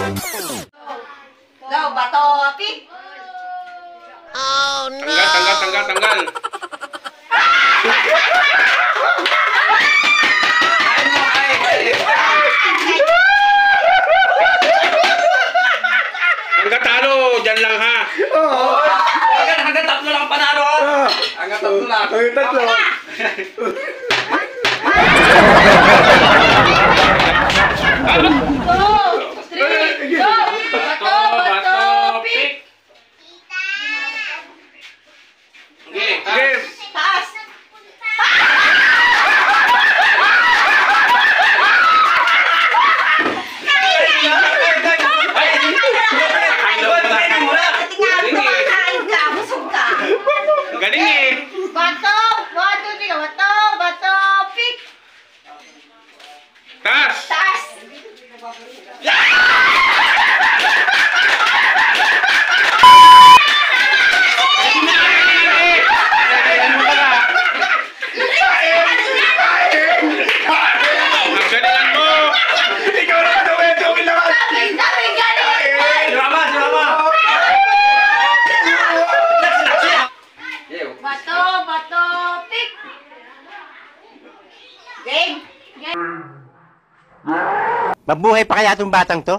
Go, bato, pig! Oh, no! Tanggal, tanggal, tanggal, tanggal! Hanggang lang ha! Oo! Hanggang, hanggang tatlo lang panalo ha! Tatlo lang! Hanggang tatlo! Mabuhay pa kaya itong batang to?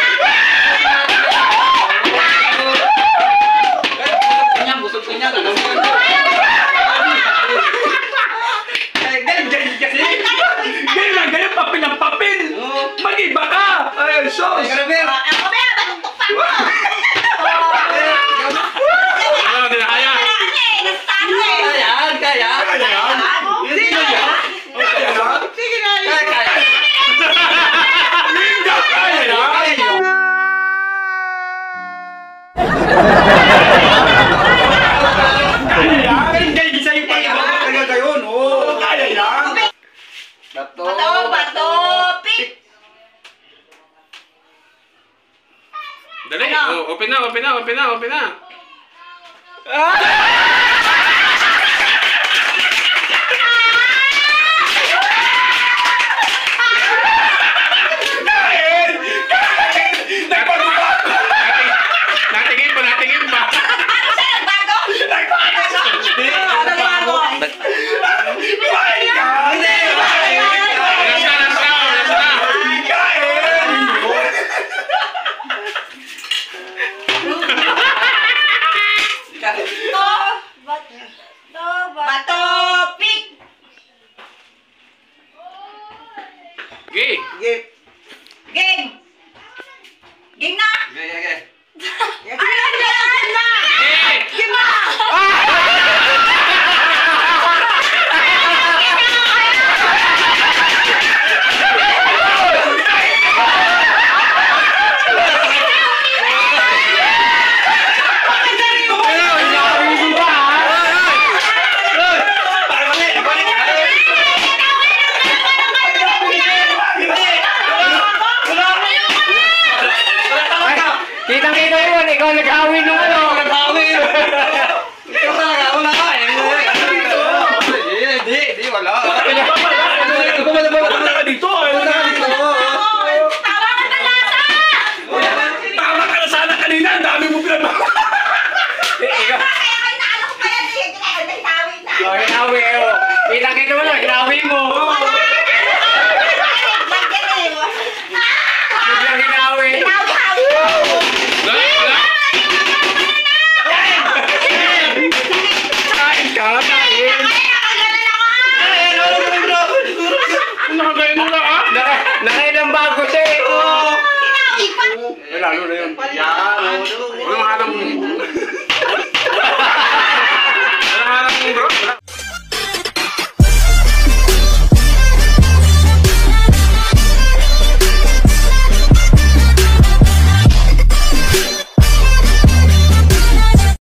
Ay, sos. Ay, grabe. Ako ba yan? Batungtok pa ako. Ano, hindi na kaya. Nagtano eh. Kaya, kaya. Kaya yan? Hindi na yan. Kaya yan? Sige na. Kaya, kaya. Hindi kaya yan. Kaya yun. Kaya yan? Galing, galing sa'yo pa. Kaya ka yun, oo. Kaya yan? Bato, Bato, bato, pick. Dali. Ano? Oh, open na, open na, open na, open na. Kain! Okay. Sige. Game. Game na. Okay, okay. Ano yan na? Okay. Game na. Kain! Claro, no,